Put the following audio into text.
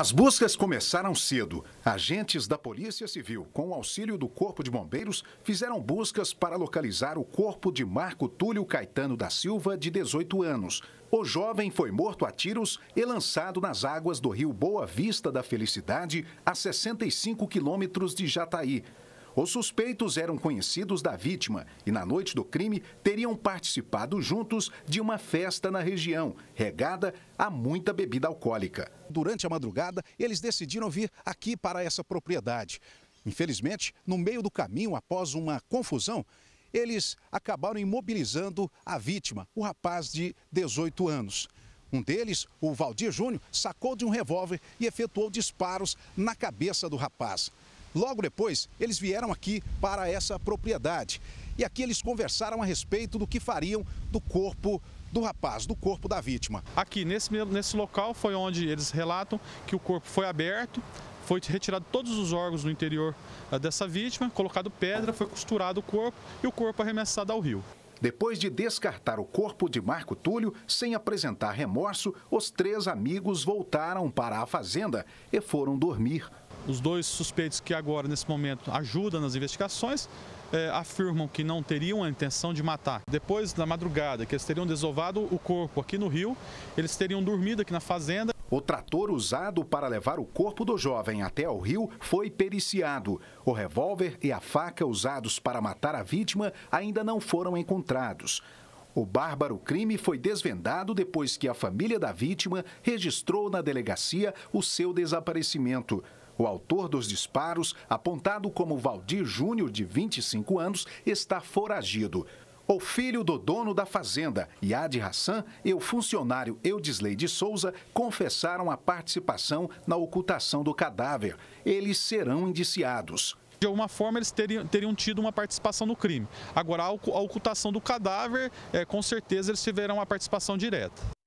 As buscas começaram cedo. Agentes da Polícia Civil, com o auxílio do Corpo de Bombeiros, fizeram buscas para localizar o corpo de Marco Túlio Caetano da Silva, de 18 anos. O jovem foi morto a tiros e lançado nas águas do rio Boa Vista da Felicidade, a 65 quilômetros de Jataí. Os suspeitos eram conhecidos da vítima e, na noite do crime, teriam participado juntos de uma festa na região, regada a muita bebida alcoólica. Durante a madrugada, eles decidiram vir aqui para essa propriedade. Infelizmente, no meio do caminho, após uma confusão, eles acabaram imobilizando a vítima, o rapaz de 18 anos. Um deles, o Valdir Júnior, sacou de um revólver e efetuou disparos na cabeça do rapaz. Logo depois, eles vieram aqui para essa propriedade. E aqui eles conversaram a respeito do que fariam do corpo do rapaz, do corpo da vítima. Aqui, nesse, nesse local, foi onde eles relatam que o corpo foi aberto, foi retirado todos os órgãos do interior eh, dessa vítima, colocado pedra, foi costurado o corpo e o corpo arremessado ao rio. Depois de descartar o corpo de Marco Túlio, sem apresentar remorso, os três amigos voltaram para a fazenda e foram dormir. Os dois suspeitos que agora, nesse momento, ajudam nas investigações, é, afirmam que não teriam a intenção de matar. Depois da madrugada, que eles teriam desovado o corpo aqui no rio, eles teriam dormido aqui na fazenda. O trator usado para levar o corpo do jovem até o rio foi periciado. O revólver e a faca usados para matar a vítima ainda não foram encontrados. O bárbaro crime foi desvendado depois que a família da vítima registrou na delegacia o seu desaparecimento. O autor dos disparos, apontado como Valdir Júnior, de 25 anos, está foragido. O filho do dono da fazenda, Yad Hassan, e o funcionário Eudisley de Souza confessaram a participação na ocultação do cadáver. Eles serão indiciados. De alguma forma, eles teriam, teriam tido uma participação no crime. Agora, a ocultação do cadáver, é, com certeza, eles tiveram uma participação direta.